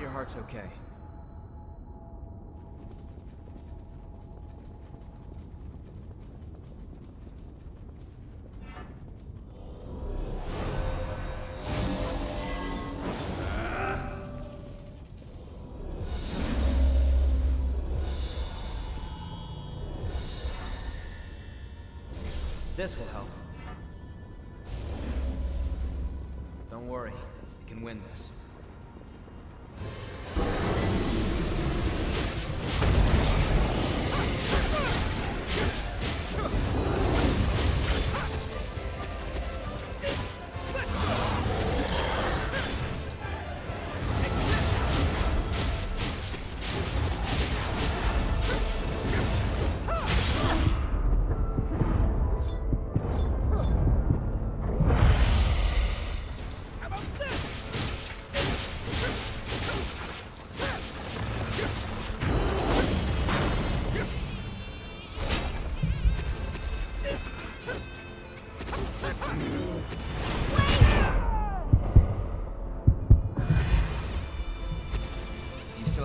glad your heart's okay. This will help. Don't worry, we can win this.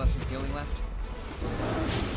Have some healing left?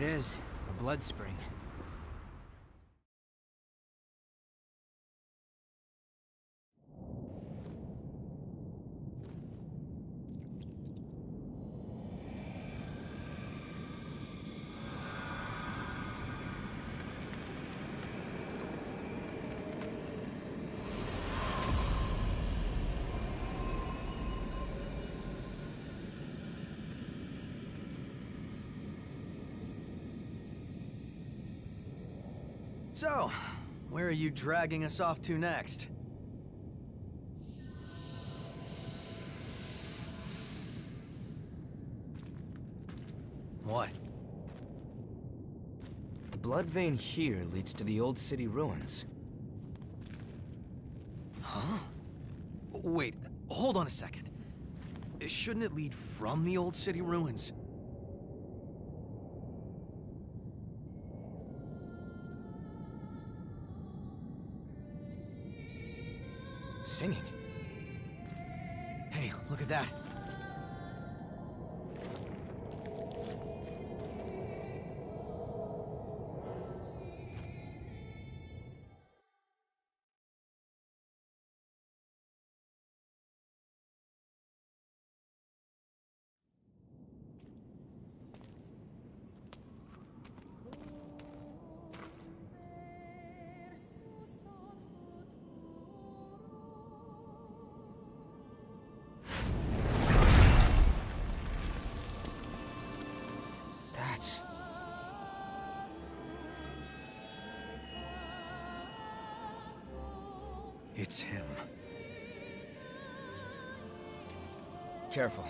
It is, a blood spring. So, where are you dragging us off to next? What? The blood vein here leads to the old city ruins. Huh? Wait, hold on a second. Shouldn't it lead from the old city ruins? Singing? Hey, look at that. It's him. Careful.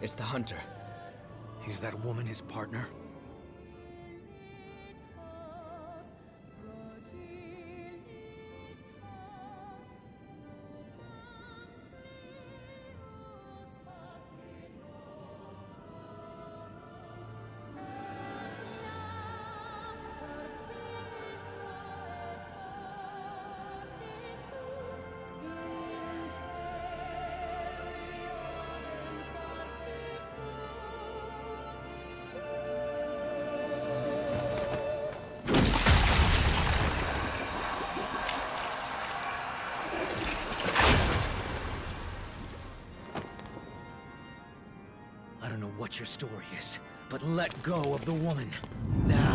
It's the hunter. Is that woman his partner? I don't know what your story is, but let go of the woman. Now.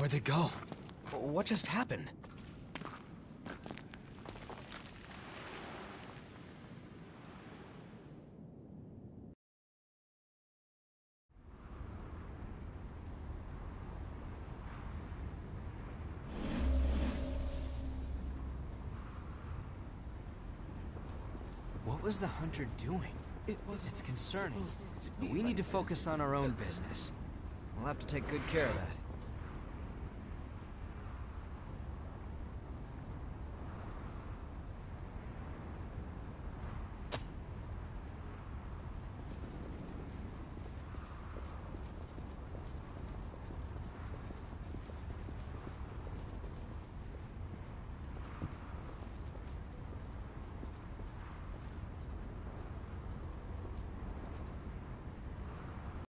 Where'd they go? What just happened? What was the hunter doing? It was It's concerning. We need to focus on our own business. We'll have to take good care of that.